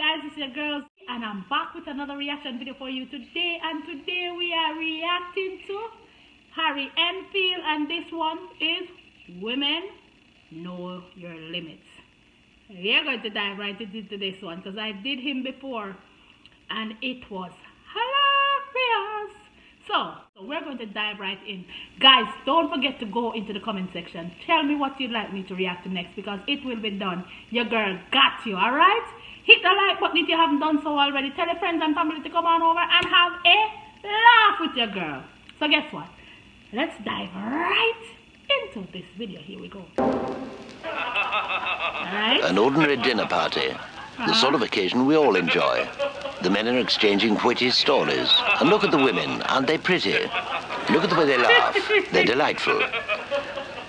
guys, it's your girls, and I'm back with another reaction video for you today. And today we are reacting to Harry Enfield, and this one is Women Know Your Limits. We are going to dive right into this one because I did him before, and it was hilarious. So, so we're going to dive right in. Guys, don't forget to go into the comment section. Tell me what you'd like me to react to next because it will be done. Your girl got you, alright? Hit the like button if you haven't done so already. Tell your friends and family to come on over and have a laugh with your girl. So guess what? Let's dive right into this video. Here we go. Right? An ordinary dinner party. The uh-huh. sort of occasion we all enjoy. The men are exchanging witty stories. And look at the women. Aren't they pretty? Look at the way they laugh. They're delightful.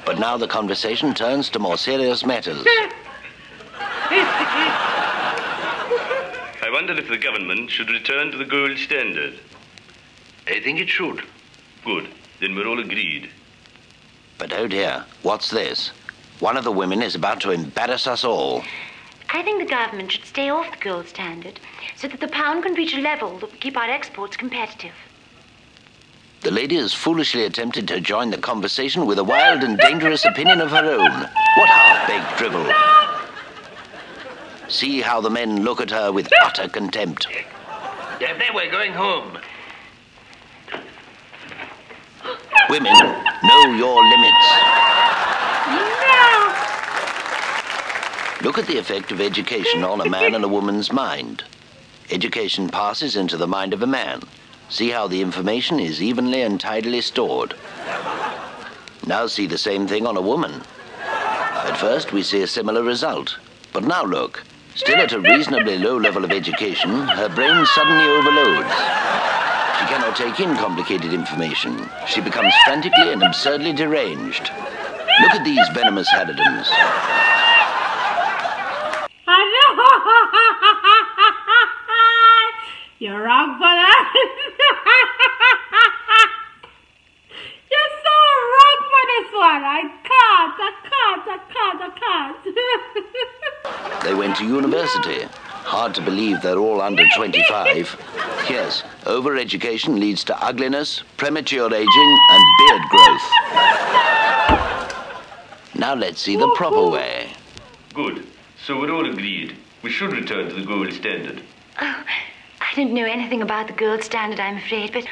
But now the conversation turns to more serious matters. I wonder if the government should return to the gold standard. I think it should. Good. Then we're all agreed. But oh dear, what's this? One of the women is about to embarrass us all. I think the government should stay off the gold standard so that the pound can reach a level that will keep our exports competitive. The lady has foolishly attempted to join the conversation with a wild and dangerous opinion of her own. What half-baked drivel. See how the men look at her with utter contempt. Daphne, we're going home. Women, know your limits. No! Look at the effect of education on a man and a woman's mind. Education passes into the mind of a man. See how the information is evenly and tidily stored. Now see the same thing on a woman. At first we see a similar result. But now look. Still at a reasonably low level of education, her brain suddenly overloads. She cannot take in complicated information. She becomes frantically and absurdly deranged. Look at these venomous. I. You're wrong for that. You're so wrong for this one. I. I can't. I can't. I can't. They went to university. Hard to believe they're all under 25. Yes, overeducation leads to ugliness, premature aging, and beard growth. Now let's see the proper way. Good. So we're all agreed. We should return to the gold standard. Oh, I don't know anything about the gold standard, I'm afraid, but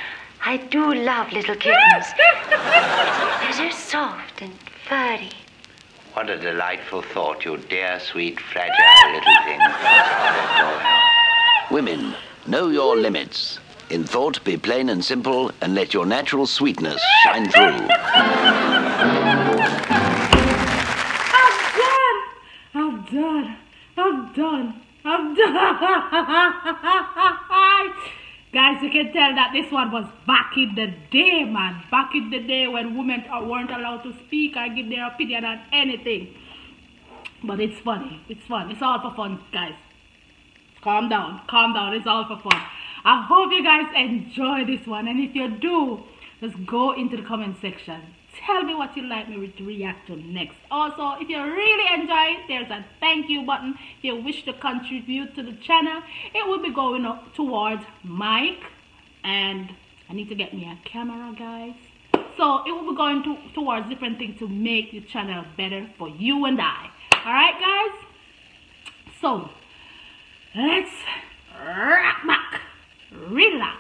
I do love little kittens. They're so soft and furry. What a delightful thought, you dear, sweet, fragile little thing. Women, know your limits. In thought, be plain and simple, and let your natural sweetness shine through. I'm done. I'm done. I'm done. I'm done. Guys, you can tell that this one was back in the day, man. Back in the day when women weren't allowed to speak or give their opinion on anything. But it's funny. It's fun. It's all for fun, guys. Calm down. Calm down. It's all for fun. I hope you guys enjoy this one. And if you do, just go into the comment section. Tell me what you'd like me to react to next. Also, if you really enjoy it, there's a thank you button. If you wish to contribute to the channel, it will be going up towards mic. And I need to get me a camera, guys. So it will be going to, towards different things to make the channel better for you and I. Alright, guys? So, let's rock back, relax,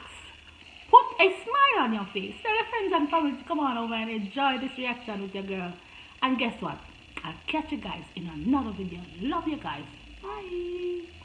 put a smile on your face. Tell your friends and family to come on over and enjoy this reaction with your girl. And guess what? I'll catch you guys in another video. Love you guys. Bye.